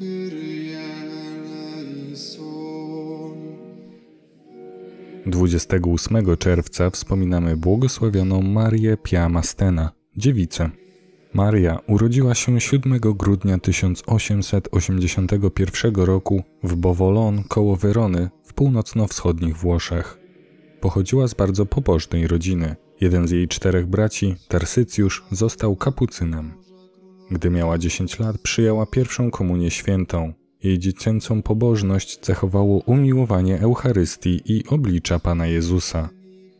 Kyrie eleison. 28 czerwca wspominamy błogosławioną Marię Pia Mastena, dziewicę. Maria urodziła się 7 grudnia 1881 roku w Bovolon koło Werony w północno-wschodnich Włoszech. Pochodziła z bardzo pobożnej rodziny. Jeden z jej czterech braci, Tarsycjusz, został kapucynem. Gdy miała 10 lat, przyjęła pierwszą komunię świętą. Jej dziecięcą pobożność cechowało umiłowanie Eucharystii i oblicza Pana Jezusa.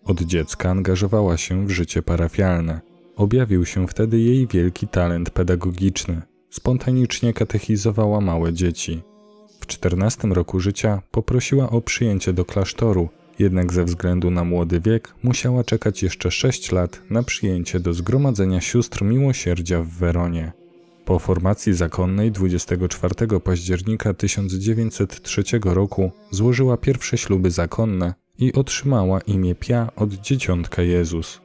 Od dziecka angażowała się w życie parafialne. Objawił się wtedy jej wielki talent pedagogiczny. Spontanicznie katechizowała małe dzieci. W 14 roku życia poprosiła o przyjęcie do klasztoru, jednak ze względu na młody wiek musiała czekać jeszcze 6 lat na przyjęcie do Zgromadzenia Sióstr Miłosierdzia w Weronie. Po formacji zakonnej 24 października 1903 roku złożyła pierwsze śluby zakonne i otrzymała imię Pia od dzieciątka Jezus.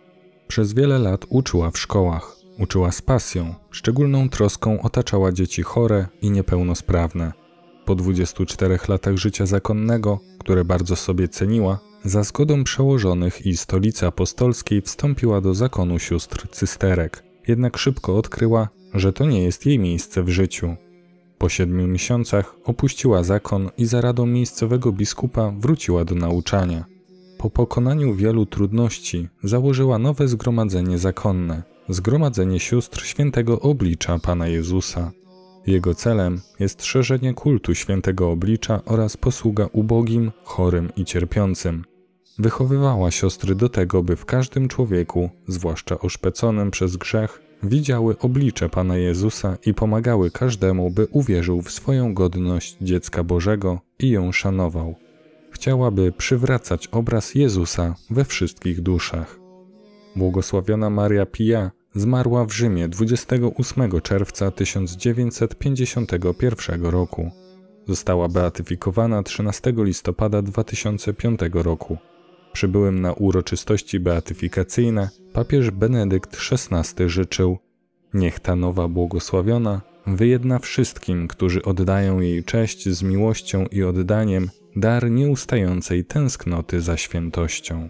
Przez wiele lat uczyła w szkołach. Uczyła z pasją, szczególną troską otaczała dzieci chore i niepełnosprawne. Po 24 latach życia zakonnego, które bardzo sobie ceniła, za zgodą przełożonych i stolicy apostolskiej wstąpiła do zakonu sióstr cysterek. Jednak szybko odkryła, że to nie jest jej miejsce w życiu. Po siedmiu miesiącach opuściła zakon i za radą miejscowego biskupa wróciła do nauczania. Po pokonaniu wielu trudności założyła nowe zgromadzenie zakonne Zgromadzenie Sióstr Świętego Oblicza Pana Jezusa. Jego celem jest szerzenie kultu świętego oblicza oraz posługa ubogim, chorym i cierpiącym. Wychowywała siostry do tego, by w każdym człowieku, zwłaszcza oszpeconym przez grzech, widziały oblicze Pana Jezusa i pomagały każdemu, by uwierzył w swoją godność dziecka Bożego i ją szanował. Chciałaby przywracać obraz Jezusa we wszystkich duszach. Błogosławiona Maria Pia zmarła w Rzymie 28 czerwca 1951 roku. Została beatyfikowana 13 listopada 2005 roku. Przybyłym na uroczystości beatyfikacyjne papież Benedykt XVI życzył: Niech ta nowa błogosławiona wyjedna wszystkim, którzy oddają jej cześć z miłością i oddaniem, dar nieustającej tęsknoty za świętością.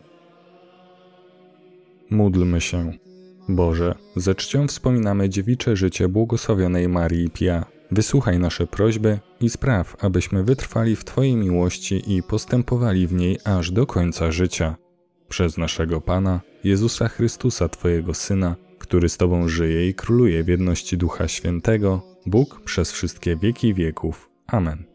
Módlmy się. Boże, ze czcią wspominamy dziewicze życie błogosławionej Marii Pia. Wysłuchaj nasze prośby i spraw, abyśmy wytrwali w Twojej miłości i postępowali w niej aż do końca życia. Przez naszego Pana, Jezusa Chrystusa, Twojego Syna, który z Tobą żyje i króluje w jedności Ducha Świętego, Bóg przez wszystkie wieki wieków. Amen.